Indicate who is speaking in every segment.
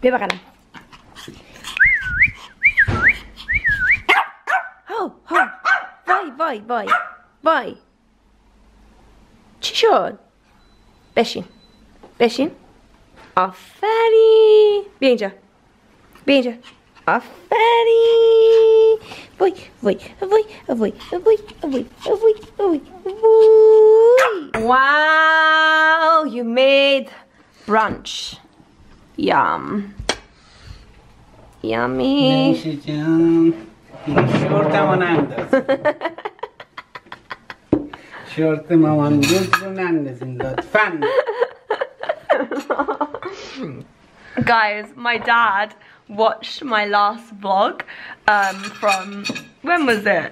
Speaker 1: بیا بغلم هو هو وای وای وای وای چی شد بشین بشین آفری بیا اینجا بیا اینجا آفری وای وای وای وای وای وای وای وای وای Wow, you made brunch. Yum. Yummy.
Speaker 2: نوشه جان این شورت من انداز شورت مامان دوز رو نندازین لطفا
Speaker 1: Guys, my dad watched my last vlog um, from when was it?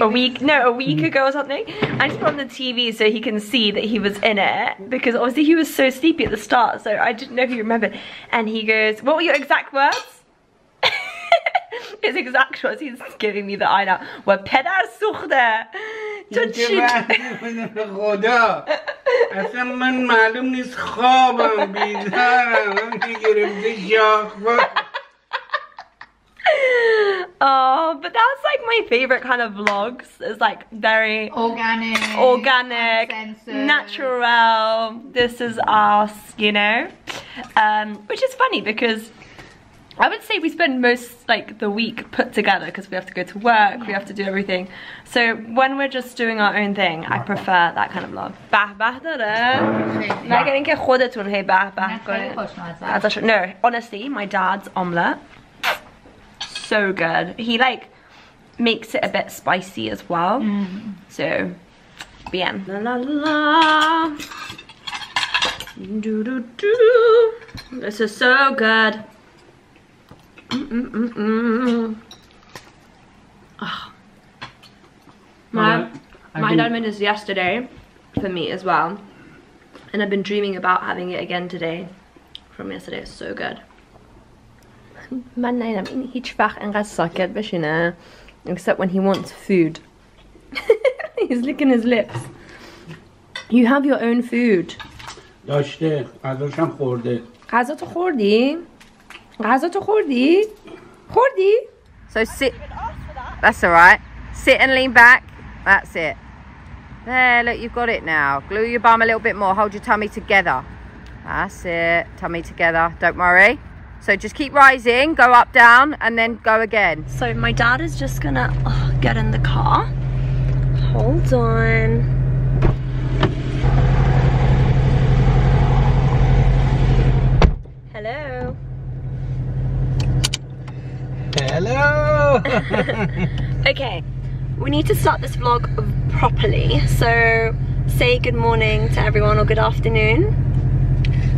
Speaker 1: A week, no, a week ago or something. I just put on the TV so he can see that he was in it because obviously he was so sleepy at the start, so I didn't know if he remembered. And he goes, "What were your exact words?" His exact words. He's giving me the eye now. Well, pedar sukhde.
Speaker 2: این چه وحدی بده به خدا اصلا من معلوم نیست خوابم بیدارم هم که گرفته شاخ
Speaker 1: Oh, but that's like my favorite kind of vlogs. It's like very
Speaker 3: Organic.
Speaker 1: organic,
Speaker 3: uncensored.
Speaker 1: natural. This is us, you know, um, which is funny because I would say we spend most like the week put together because we have to go to work, we have to do everything. So when we're just doing our own thing, I prefer that kind of vlog. به به داره مگر اینکه خودتون هی به به
Speaker 3: نه، خیلی
Speaker 1: کنید.
Speaker 3: خوشمزه.
Speaker 1: ازش- No, honestly, my dad's omelette, so good. He like makes it a bit spicy as well. So, bien. La la la. Do do do. This is so good. Mm mm mm mm. Ah. My
Speaker 2: I've
Speaker 1: my
Speaker 2: been-
Speaker 1: dad made this yesterday for me as well, and I've been dreaming about having it again today from yesterday. It's so good. من نیدم این هیچ وقت انقدر ساکت بشینه except when he wants food he's licking his lips you have your own food
Speaker 2: داشته غذاشم خورده
Speaker 1: غذا تو خوردی؟ غذا تو خوردی؟ خوردی؟ So sit That's alright Sit and lean back That's it There look you've got it now Glue your bum a little bit more Hold your tummy together That's it Tummy together Don't worry So just keep rising Go up down And then go again. So my dad is just gonna oh, get in the car. Hold on. Hello.
Speaker 2: Hello.
Speaker 1: Okay, we need to start this vlog properly. So say good morning to everyone or good afternoon.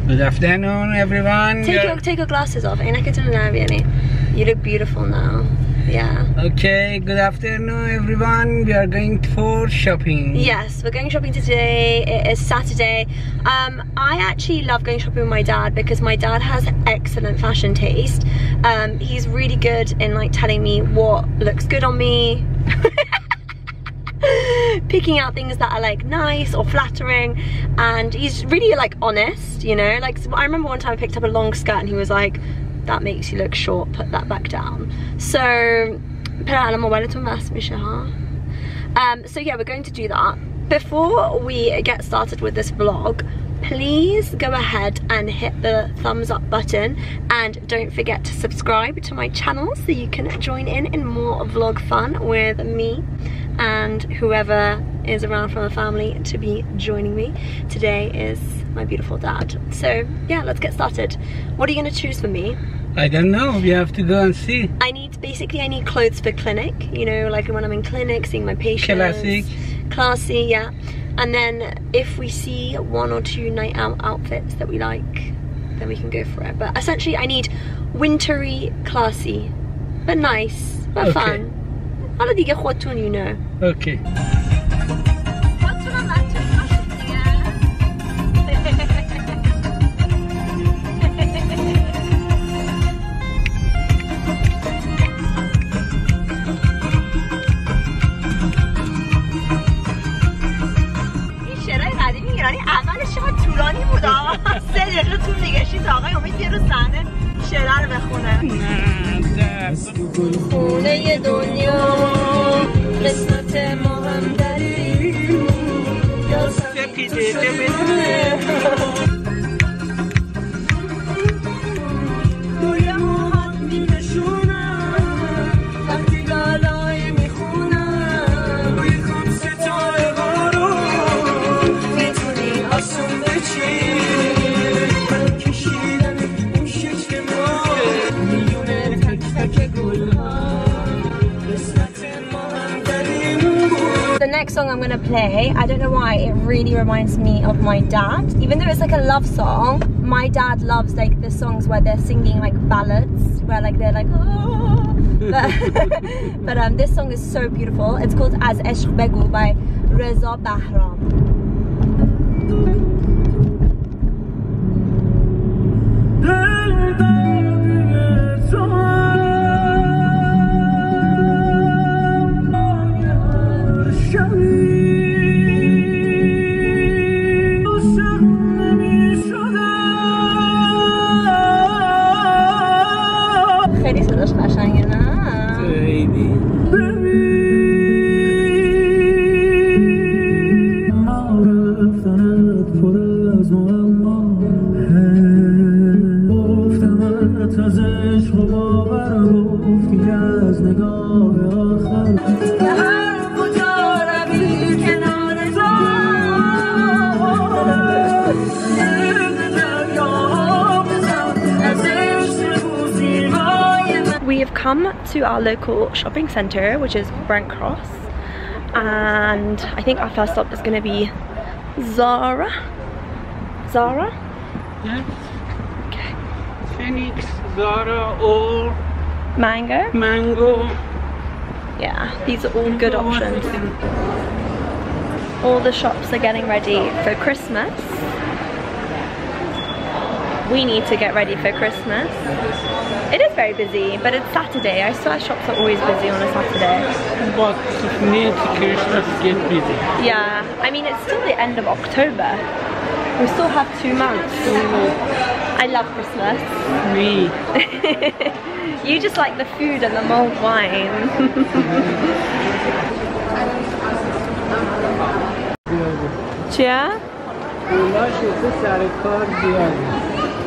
Speaker 2: Good afternoon everyone
Speaker 1: Take your take your glasses off. Ain't I getting an You look beautiful now. Yeah.
Speaker 2: Okay, good afternoon everyone. We are going for shopping.
Speaker 1: Yes, we're going shopping today. It is Saturday. Um, I actually love going shopping with my dad because my dad has excellent fashion taste. Um, he's really good in like telling me what looks good on me. picking out things that are like nice or flattering. And he's really like honest you know? Like I remember one time I picked up a long skirt and he was like that makes you look short put that back down. So um, so yeah we're going to do that. Before we get started with this vlog please go ahead and hit the thumbs up button. And don't forget to subscribe to my channel so you can join in in more vlog fun with me and whoever is around from the family to be joining me today is my beautiful dad so yeah let's get started what are you going to choose for me
Speaker 2: I don't know. We have to go and see.
Speaker 1: I need basically I need clothes for clinic you know like when I'm in clinic seeing my patients
Speaker 2: Classic.
Speaker 1: classy yeah and then if we see one or two night out outfits that we like then we can go for it but essentially I need wintry classy but nice but
Speaker 2: Okay.
Speaker 1: fun حالا دیگه خودتون you know
Speaker 2: Okay.
Speaker 1: این شعرهای قدیمی ایرانی اولش چقدر طولانی بود آه. سه دقیقه طول نگشید آقای امید یه رو صحنه شعره
Speaker 2: رو بخونه. دست گل
Speaker 1: خونه دنیا قسمت ما هم داریم یا سمیتو next song I'm gonna play, I don't know why, it really reminds me of my dad. Even though it's like a love song, my dad loves like the songs where they're singing like ballads, where like they're like, oh. But, but um, this song is so beautiful. It's called As Eshq Begu by Reza Bahram. Local shopping centre, which is Brent Cross, and I think our first stop is going to be Zara. Zara?
Speaker 2: Yes.
Speaker 1: Okay.
Speaker 2: Phoenix, Zara, or
Speaker 1: Mango?
Speaker 2: Mango.
Speaker 1: Yeah, these are all good options. All the shops are getting ready for Christmas We need to get ready for Christmas. It is very busy, but it's Saturday. I swear shops are always busy on a Saturday.
Speaker 2: But near to Christmas get busy.
Speaker 1: Yeah, I mean, it's still the end of October. We still have two months. I love Christmas.
Speaker 2: Me.
Speaker 1: you just like the food and the mulled wine. Chia?
Speaker 2: اونا شوخی سر کار بیاده اینا ولی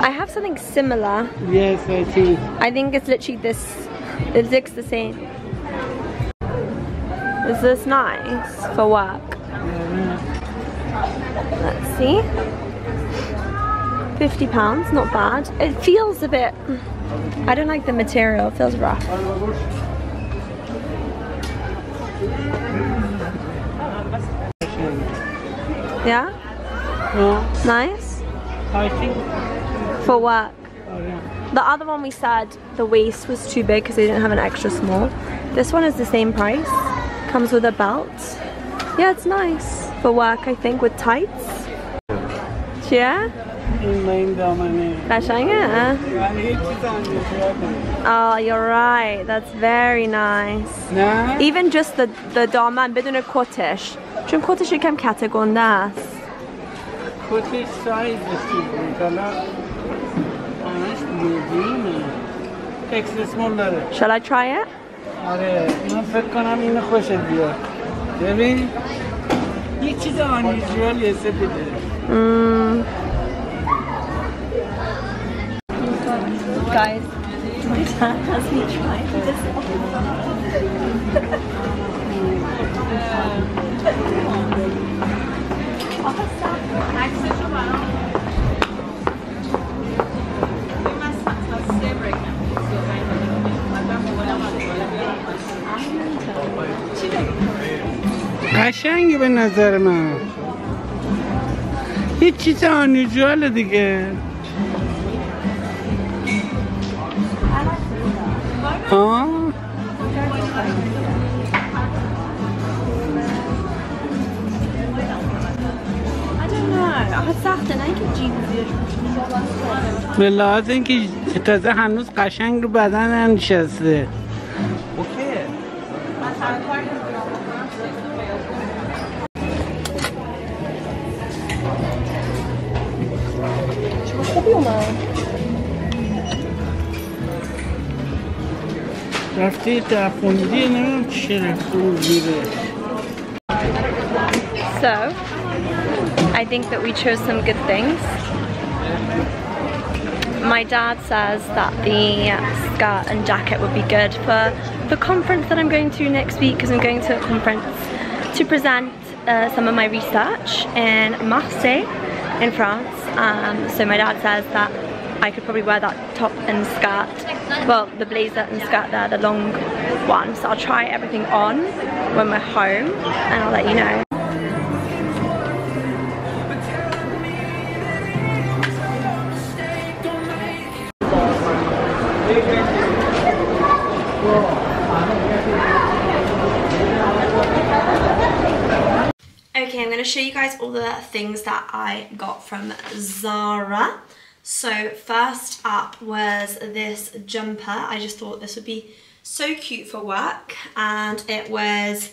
Speaker 2: jean trousers or something you wanna go
Speaker 1: I have something similar.
Speaker 2: yes I think
Speaker 1: I think it's literally this. It looks the same. Is this nice for work? Let's see. 50 pounds, not bad. It feels a bit. I don't like the material, it feels rough. Yeah?
Speaker 2: no
Speaker 1: Nice?
Speaker 2: I think
Speaker 1: For work.
Speaker 2: آره.
Speaker 1: The other one we said the waist was too big because they didn't have an extra small. This one is the same price. Comes with a belt. Yeah, it's nice. For work, I think, with tights. Yeah?
Speaker 2: این با این دامنه
Speaker 1: قشنگه
Speaker 2: ولی هیچ چیز اندازه
Speaker 1: Oh, you're right. That's very nice.
Speaker 2: نه
Speaker 1: Even just the, the دامن بدون کتش. چون کتش یکم کته گنده است.
Speaker 2: کتش سایزش اکس اسمال داره.
Speaker 1: Shall I try it?
Speaker 2: آره من فکر کنم اینو خوشت بیاد. ببین. یه چیز آنیجوال یه سپیده
Speaker 1: Mm. Guys, my dad has me trying this
Speaker 2: قشنگی به نظر من. یه چیز آنیجوال دیگه. آه. به لحاظ اینکه تازه هنوز قشنگ رو بدن
Speaker 1: نشسته
Speaker 2: رفته دفوندی نمیم چی رفته اون زیره
Speaker 1: So, I think that we chose some good things. My dad says that the skirt and jacket would be good for the conference that I'm going to next week because I'm going to a conference to present uh, some of my research in Marseille in France. Um, so my dad says that I could probably wear that top and skirt, well the blazer and skirt there, the long one. So I'll try everything on when we're home and I'll let you know. Going to show you guys all the things that I got from Zara. So first up was this jumper. I just thought this would be so cute for work and it was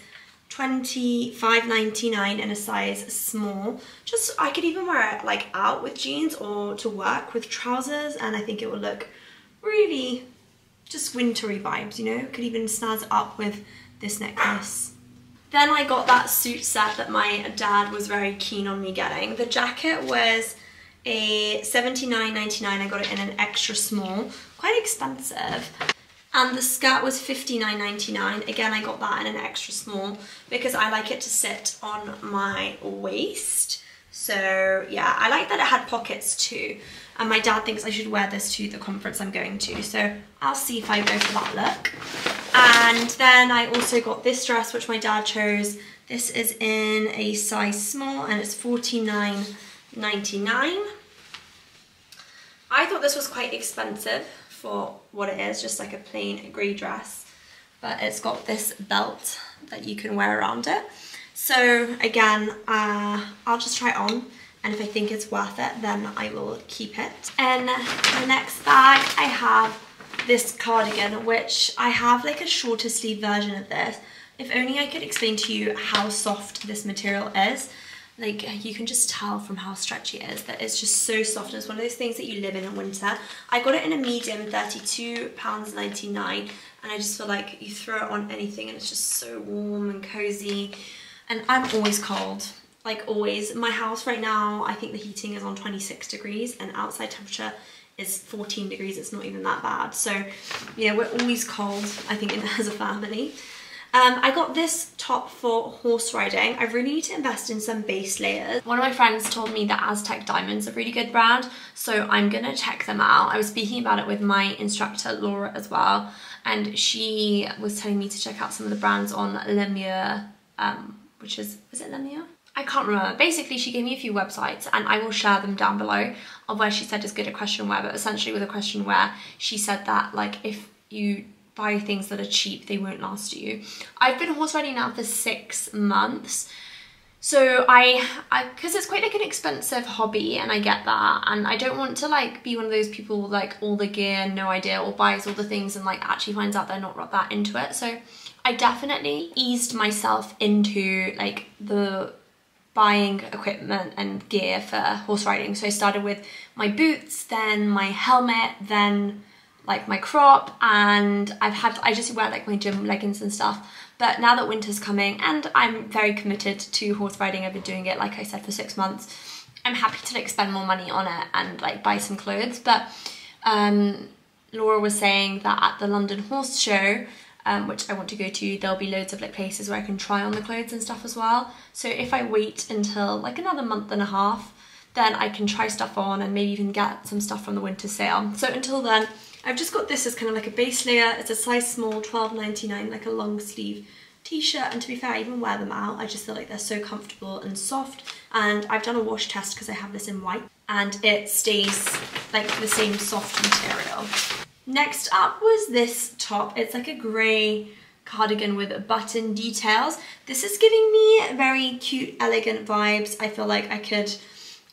Speaker 1: $25.99 in a size small. Just, I could even wear it like out with jeans or to work with trousers and I think it would look really just wintry vibes, you know? Could even snazz up with this necklace. Then I got that suit set that my dad was very keen on me getting. The jacket was a $79.99. I got it in an extra small, quite expensive. And the skirt was $59.99. Again, I got that in an extra small because I like it to sit on my waist. So yeah, I like that it had pockets too. And my dad thinks I should wear this to the conference I'm going to. So I'll see if I go for that look. And then I also got this dress, which my dad chose. This is in a size small and it's $49.99. I thought this was quite expensive for what it is, just like a plain grey dress. But it's got this belt that you can wear around it. So again, uh, I'll just try it on and if I think it's worth it, then I will keep it. And the next bag, I have this cardigan, which I have like a shorter sleeve version of this. If only I could explain to you how soft this material is. Like you can just tell from how stretchy it is that it's just so soft. It's one of those things that you live in in winter. I got it in a medium, £32.99 and I just feel like you throw it on anything and it's just so warm and cozy. And I'm always cold like always. My house right now, I think the heating is on 26 degrees and outside temperature is 14 degrees. It's not even that bad. So, yeah we're always cold, I think, as a family. Um, I got this top for horse riding. I really need to invest in some base layers. One of my friends told me that Aztec Diamonds are a really good brand, so I'm gonna check them out. I was speaking about it with my instructor, Laura, as well, and she was telling me to check out some of the brands on Lemieux, um, which is, is it Lemieux? I can't remember. Basically, she gave me a few websites and I will share them down below of where she said is good at equestrian wear, but essentially with equestrian wear, she said that like if you buy things that are cheap, they won't last you. I've been horse riding now for six months. So I, because it's quite like an expensive hobby and I get that and I don't want to like be one of those people with like all the gear, no idea, or buys all the things and like actually finds out they're not that into it. So I definitely eased myself into like the buying equipment and gear for horse riding. So I started with my boots, then my helmet, then like my crop, and I've had, I just wear like my gym leggings and stuff. But now that winter's coming and I'm very committed to horse riding, I've been doing it, like I said, for six months. I'm happy to like spend more money on it and like buy some clothes. But um, Laura was saying that at the London Horse Show, um, which I want to go to, there'll be loads of like places where I can try on the clothes and stuff as well. So if I wait until like another month and a half, then I can try stuff on and maybe even get some stuff from the winter sale. So until then, I've just got this as kind of like a base layer. It's a size small, $12.99, like a long sleeve t-shirt and to be fair I even wear them out I just feel like they're so comfortable and soft and I've done a wash test because I have this in white and it stays like the same soft material Next up was this top. It's like a grey cardigan with button details. This is giving me very cute, elegant vibes. I feel like I could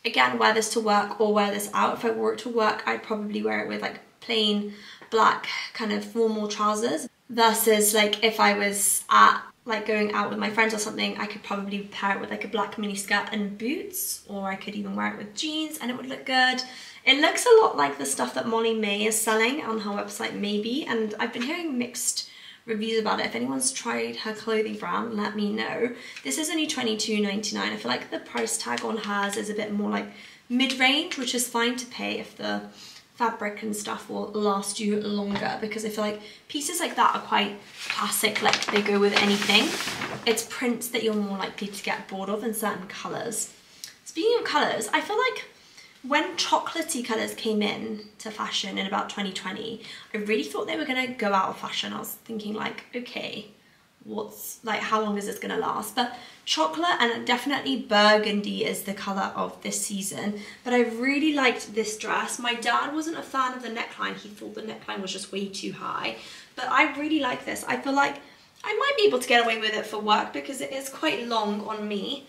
Speaker 1: again, wear this to work or wear this out. If I wore it to work, I'd probably wear it with like plain black kind of formal trousers versus like if I was at like going out with my friends or something, I could probably pair it with like a black mini skirt and boots, or I could even wear it with jeans and it would look good. It looks a lot like the stuff that Molly-Mae is selling on her website, maybe, and I've been hearing mixed reviews about it. If anyone's tried her clothing brand, let me know. This is only $22.99. I feel like the price tag on hers is a bit more like mid-range, which is fine to pay if the fabric and stuff will last you longer because I feel like pieces like that are quite classic, like they go with anything. It's prints that you're more likely to get bored of in certain colours. Speaking of colours, I feel like when chocolatey colours came in to fashion in about 2020, I really thought they were gonna go out of fashion. I was thinking like, okay, what's like how long is this gonna last? But chocolate and definitely burgundy is the color of this season. But I really liked this dress. My dad wasn't a fan of the neckline. He thought the neckline was just way too high. But I really like this. I feel like I might be able to get away with it for work because it is quite long on me.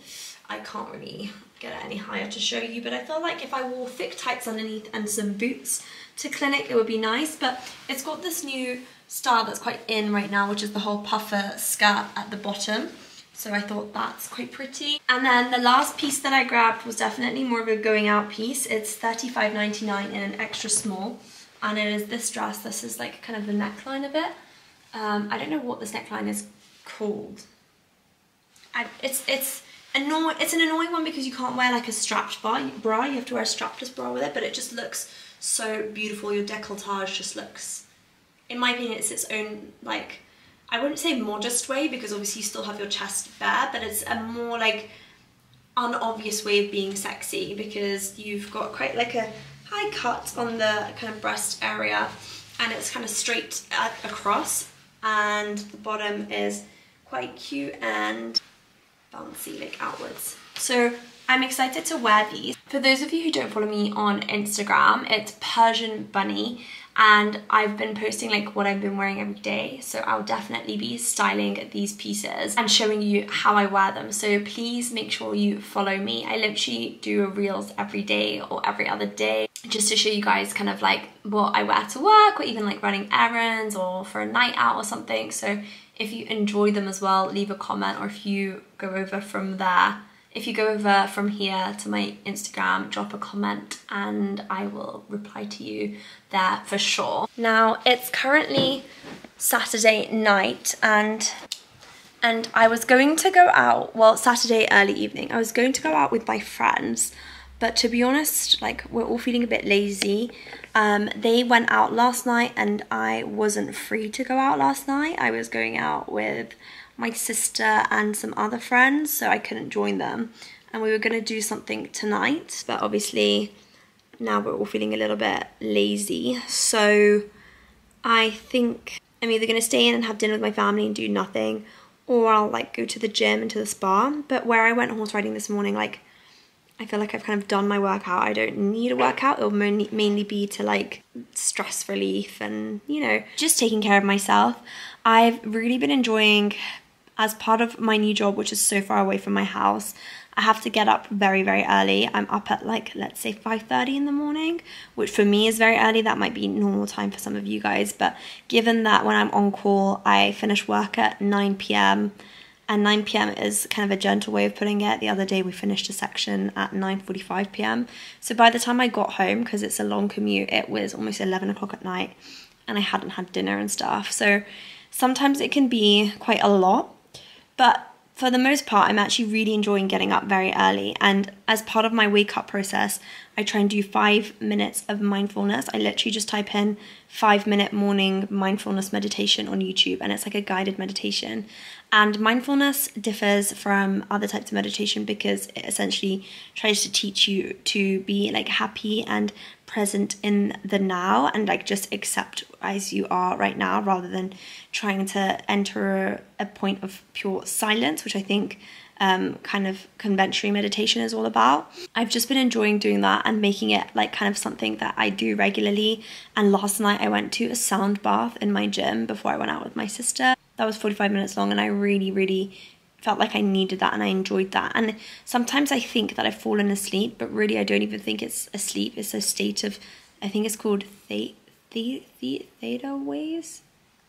Speaker 1: I can't really get it any higher to show you but I feel like if I wore thick tights underneath and some boots to clinic it would be nice but it's got this new style that's quite in right now, which is the whole puffer skirt at the bottom. So I thought that's quite pretty. And then the last piece that I grabbed was definitely more of a going out piece. It's $35.99 in an extra small. And it is this dress. This is like kind of the neckline of it. Um, I don't know what this neckline is called. I, it's it's It's an annoying one because you can't wear like a strapped bra. You have to wear a strapless bra with it, but it just looks so beautiful. Your decolletage just looks in my opinion, it's its own, like, I wouldn't say modest way because obviously you still have your chest bare, but it's a more like unobvious way of being sexy because you've got quite like a high cut on the kind of breast area and it's kind of straight across and the bottom is quite cute and bouncy like outwards. So I'm excited to wear these. For those of you who don't follow me on Instagram, it's Persian Bunny and I've been posting like what I've been wearing every day so I'll definitely be styling these pieces and showing you how I wear them so please make sure you follow me I literally do a reels every day or every other day just to show you guys kind of like what I wear to work or even like running errands or for a night out or something so if you enjoy them as well leave a comment or if you go over from there if you go over from here to my Instagram, drop a comment and I will reply to you there for sure. Now, it's currently Saturday night and and I was going to go out, well, Saturday early evening, I was going to go out with my friends, but to be honest, like, we're all feeling a bit lazy. Um, they went out last night and I wasn't free to go out last night. I was going out with my sister and some other friends, so I couldn't join them. And we were going to do something tonight, but obviously now we're all feeling a little bit lazy. So I think I'm either going to stay in and have dinner with my family and do nothing, or I'll like go to the gym and to the spa. But where I went horse riding this morning, like I feel like I've kind of done my workout. I don't need a workout. It'll mainly be to like stress relief and, you know, just taking care of myself. I've really been enjoying as part of my new job, which is so far away from my house, I have to get up very, very early. I'm up at like, let's say 5.30 in the morning, which for me is very early. That might be normal time for some of you guys. But given that when I'm on call, I finish work at 9 p.m. and 9 p.m. is kind of a gentle way of putting it. The other day we finished a section at 9.45 p.m. So by the time I got home, because it's a long commute, it was almost 11 o'clock at night and I hadn't had dinner and stuff. So sometimes it can be quite a lot but for the most part, I'm actually really enjoying getting up very early. And as part of my wake up process, I try and do five minutes of mindfulness. I literally just type in five minute morning mindfulness meditation on YouTube, and it's like a guided meditation. And mindfulness differs from other types of meditation because it essentially tries to teach you to be like happy and present in the now and like just accept as you are right now rather than trying to enter a point of pure silence, which I think um, kind of conventional meditation is all about. I've just been enjoying doing that and making it like kind of something that I do regularly. And last night I went to a sound bath in my gym before I went out with my sister. That was 45 minutes long and I really, really felt like I needed that and I enjoyed that. And sometimes I think that I've fallen asleep, but really I don't even think it's asleep. It's a state of, I think it's called the, the, the theta waves.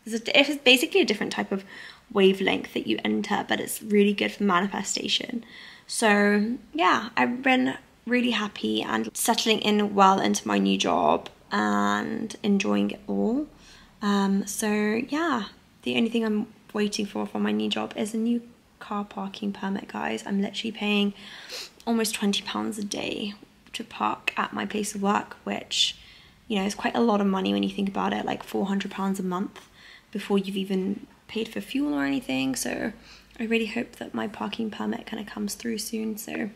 Speaker 1: It's, a, it's basically a different type of wavelength that you enter, but it's really good for manifestation. So yeah, I've been really happy and settling in well into my new job and enjoying it all. Um, so yeah, the only thing I'm waiting for for my new job is a new car parking permit, guys. I'm literally paying almost £20 a day to park at my place of work, which, you know, is quite a lot of money when you think about it, like £400 a month before you've even paid for fuel or anything. So I really hope that my parking permit kind of comes through soon. So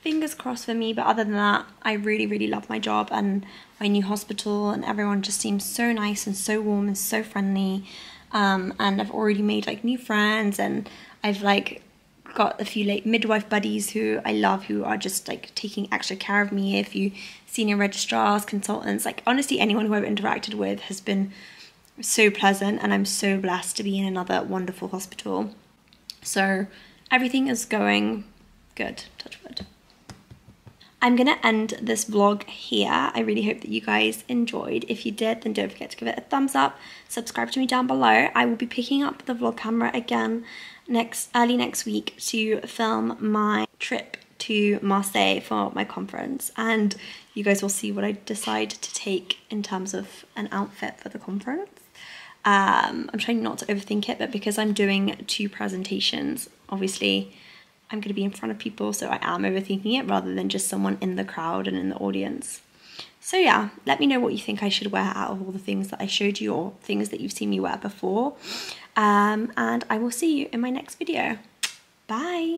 Speaker 1: fingers crossed for me. But other than that, I really, really love my job and my new hospital and everyone just seems so nice and so warm and so friendly. Um, and I've already made like new friends and I've like got a few like midwife buddies who I love who are just like taking extra care of me. A few senior registrars, consultants, like honestly anyone who I've interacted with has been so pleasant and I'm so blessed to be in another wonderful hospital. So everything is going good, touch wood. I'm going to end this vlog here. I really hope that you guys enjoyed. If you did, then don't forget to give it a thumbs up. Subscribe to me down below. I will be picking up the vlog camera again next early next week to film my trip to Marseille for my conference and you guys will see what I decide to take in terms of an outfit for the conference. Um, I'm trying not to overthink it, but because I'm doing two presentations, obviously I'm going to be in front of people, so I am overthinking it rather than just someone in the crowd and in the audience. So yeah, let me know what you think I should wear out of all the things that I showed you or things that you've seen me wear before. Um, and I will see you in my next video. Bye!